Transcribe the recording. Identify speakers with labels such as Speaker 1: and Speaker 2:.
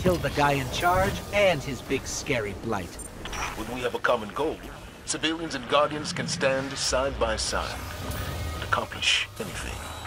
Speaker 1: Kill the guy in charge and his big scary blight.
Speaker 2: When we have a common goal, civilians and Guardians can stand side by side and accomplish anything.